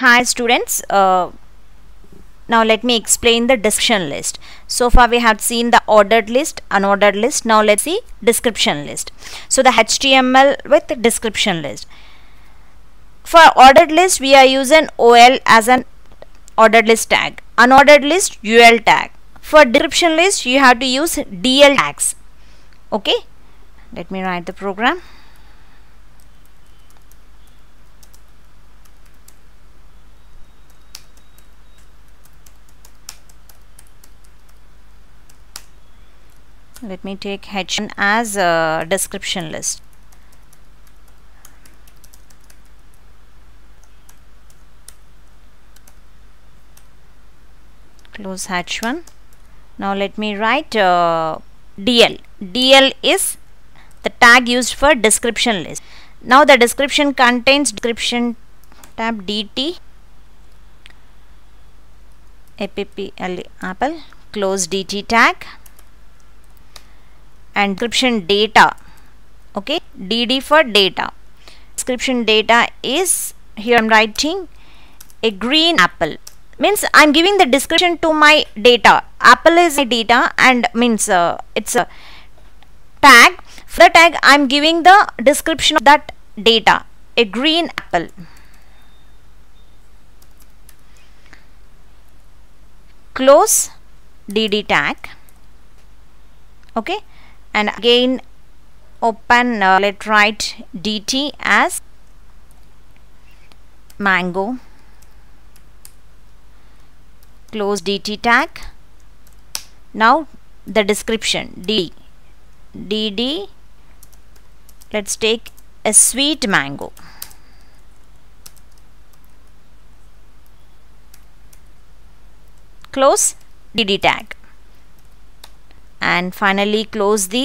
Hi students, uh, now let me explain the description list. So far we have seen the ordered list, unordered list. Now let's see description list. So the HTML with the description list. For ordered list we are using OL as an ordered list tag. Unordered list UL tag. For description list you have to use DL tags. Okay. Let me write the program. Let me take h1 as a description list. Close h1 now let me write uh, dl dl is the tag used for description list. Now the description contains description tab dt appl apple close dt tag and description data okay? Dd for data. Description data is here i'm writing a green apple. Means i'm giving the description to my data. Apple is my data and means uh, it's a tag. For the tag i'm giving the description of that data a green apple. Close dd tag okay and again open uh, let write dt as mango. Close dt tag. Now the description d dd let's take a sweet mango. Close dd tag and finally close the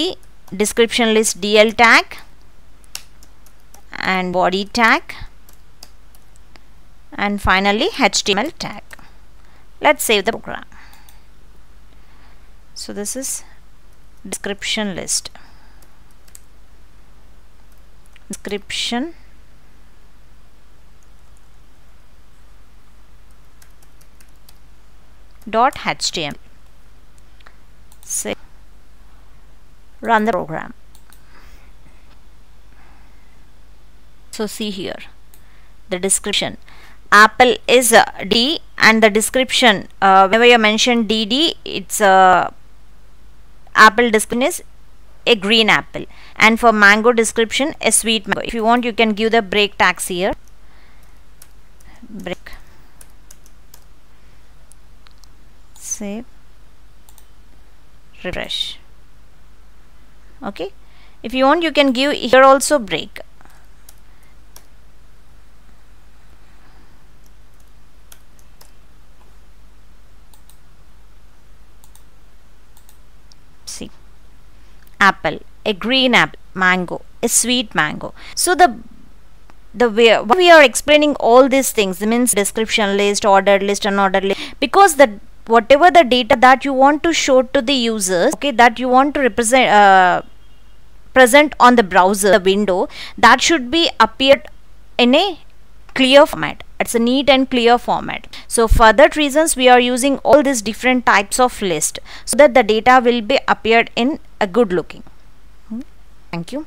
description list DL tag and body tag and finally HTML tag. Let's save the program. So this is description list. Description dot html save run the program. So see here the description. Apple is d and the description uh, whenever you mention dd it's uh, apple description is a green apple. And for mango description a sweet mango. If you want you can give the break tags here. Break. Save. Refresh okay? If you want you can give here also break. See. Apple. A green apple. Mango. A sweet mango. So the the way we are explaining all these things? Means description list ordered list and ordered list. Because the whatever the data that you want to show to the users okay that you want to represent uh, present on the browser the window that should be appeared in a clear format. It's a neat and clear format. So for that reasons we are using all these different types of list so that the data will be appeared in a good looking. Thank you